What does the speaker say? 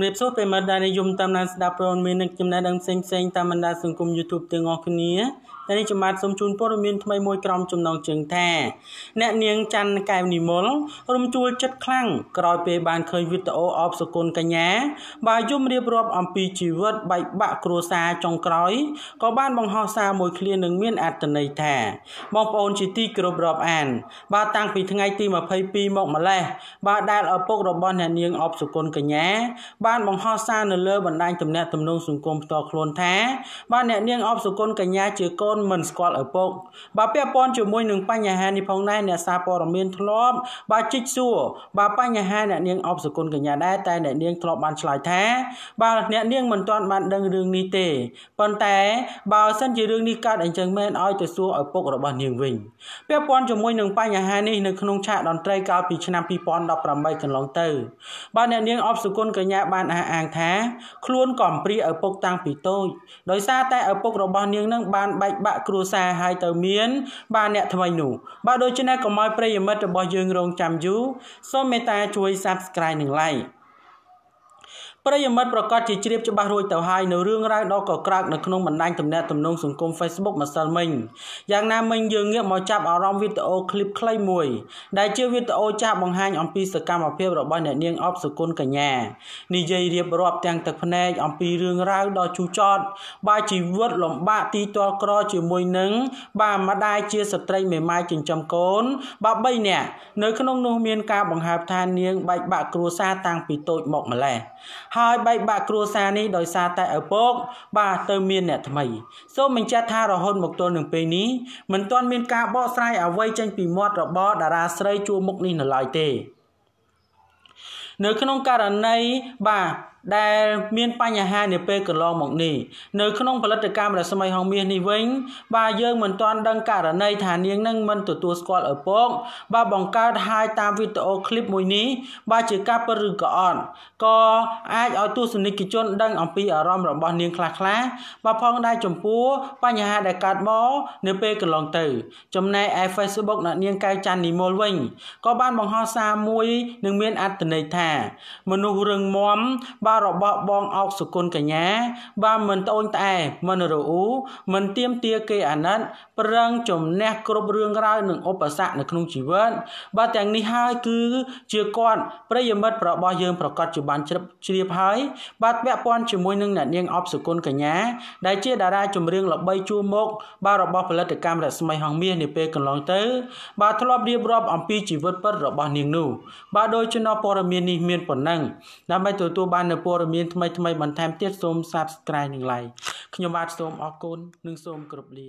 ជំរាបសួរប្រិមត្តដែលនិយមតាមដានស្ដាប់ព័ត៌មាននិងចំណេះដឹងផ្សេងៗតាមបណ្ដាសង្គម YouTube ទាំងអស់គ្នា តែនេះខ្ញុំបាទសូមជូនព័ត៌មានថ្មីមួយក្រោមចំណងជើងថាអ្នកនាងច័ន្ទកែវនិមលរំជួលចិត្តខ្លាំងក្រោយពេលបានឃើញវីដេអូអបសគុណកញ្ញា បាទយំរៀបរាប់អំពីជីវិតបែកបាក់គ្រួសារចុងក្រោយក៏បានបង្ហោះសារមួយឃ្លានឹងមានអត្ថន័យថាបងប្អូនជាទីគោរពរាប់អាន បាទតាំងពីថ្ងៃទី22មកម្លេះបាទដែលឪពុករបស់អ្នកនាងអបសគុណកញ្ញា បានបង្ហោះសារនៅលើបណ្ដាញទំនាក់ទំនងសង្គមផ្ទាល់ខ្លួនថា បាទអ្នកនាងអបសគុណកញ្ញាជាកូននមិនស្គាល់ឪពុកបើពាក់ព័ន្ធជាមួយនឹងបញ្ហានេះផងដែរអ្នកសារព័ត៌មានធ្លាប់បាទជីកសួរបាទបញ្ហាអ្នកនាងអបសគុណកញ្ញាដែរតែអ្នកនាងធ្លាប់បានឆ្លើយថាបាទអ្នកនាងមិនទាន់បានដឹងរឿងនេះទេប៉ុន្តែបើសិនជារឿងនេះកើតអញ្ចឹងមែនឲ្យទៅសួរឪពុករបស់នាងវិញពាក់ព័ន្ធជាមួយនឹងបញ្ហានេះនៅក្នុងឆាកតន្ត្រីកាលពីឆ្នាំ2018កន្លងទៅបាទអ្នកនាងអបសុគន្ធកញ្ញាបានអះអាងថាខ្លួនកំព្រាឪពុកតាំងពីតូចដោយសារតែឪពុករបស់នាងនឹងបានបែកបាក់គ្រួសារហើយទៅមាន បាទអ្នកថ្មីនោះបាទដូច្នេះកុំឲ្យប្រិយមិត្តរបស់យើងរងចាំយូរសូមមេត្តាជួយ Subscribe និង Like ប្រិយមិត្តប្រកាសជាជ្រាបច្បាស់រួចទៅហើយនៅរឿងរ៉ាវដ៏កក្រើកនៅក្នុងបណ្ដាញទំនាក់ទំនងសង្គម Facebook ម្សិលមិញយ៉ាងណាមិញយើងងាកមកចាប់អារម្មណ៍វីដេអូឃ្លីបខ្លីមួយ ដែលជាវីដេអូចាស់បង្ហាញអំពីសកម្មភាពរបស់អ្នកនាងអបសុគន្ធកញ្ញានិយាយរៀបរាប់ទាំងទឹកភ្នែកអំពីរឿងរ៉ាវដ៏ជូរចត់បាទជីវិតលំបាកទីទាល់ក្រជាមួយនឹងបាទម្ដាយជាស្ត្រីមេម៉ាយចិញ្ចឹមកូនបាទ3នាក់នៅក្នុងនោះមានការបង្ហើបថានាងបែកបាក់គ្រួសារតាំងពីតូចមកម្លេះហើយបែកបាក់គ្រួសារនេះដោយសារតែឪពុកបាទទៅមានអ្នកថ្មីសូមបញ្ជាក់ថារហូតមកទល់នឹងពេលនេះមិនទាន់មានការបកស្រាយអ្វីចេញពីមាត់របស់តារាស្រីជួមុខនេះនៅឡើយទេ នៅក្នុងករណីបាទ ដែលមានបញ្ហានាពេលកន្លងមកនេះនៅក្នុងផលិតកម្មរស្មីហងមាសនេះវិញបាទយើងមិនទាន់ដឹងករណីថានាងនឹងមិនទទួលស្គាល់ឪពុកបាទបង្កើតហើយតាមវីដេអូឃ្លីបមួយនេះបាទជាការពិតឬក៏អត់ក៏អាចឲ្យទស្សនិកជនដឹងអំពីអារម្មណ៍របស់នាងខ្លះខ្លះបាទផងដែរចំពោះបញ្ហាដែលកើតមកនៅពេលកន្លងទៅ ចំណែកឯ Facebook អ្នកនាងកៅច័ន្ទនិមលវិញក៏បានបង្ហោះសារមួយនឹងមានអត្ថន័យថា មនុស្សរឹងមាំបាទរបស់បងអោកសុគន្ធកញ្ញាបើមិនត្អូញត្អែមិនរអ៊ូមិនទៀមទាគេអាណិតប្រឹងជំនះគ្រប់រឿងរ៉ាវនិងឧបសគ្គនៅក្នុងជីវិតបើទាំងនេះហើយគឺជាគាត់ប្រិយមិត្តរបស់យើងប្រកាសជាបានជ្រាបជ្រាបហើយបាទពាក់ព័ន្ធជាមួយនឹងអ្នកនាងអបសុគន្ធកញ្ញាដែលជាតារាចម្រៀងល្បីជួរមុខបាទរបស់ផលិតកម្មរស្មីហងមាសនាពេលកន្លងទៅ បាទធ្លាប់រៀបរាប់អំពីជីវិតពិតរបស់នាងនោះបាទដោយចំណោព័ត៌មាននេះមានប៉ុណ្ណឹងដើម្បីទទួលបាននូវព័ត៌មានថ្មីៗបន្ថែមទៀតសូម Subscribe និង Like ខ្ញុំបាទសូមអរគុណនិងសូមគោរពលា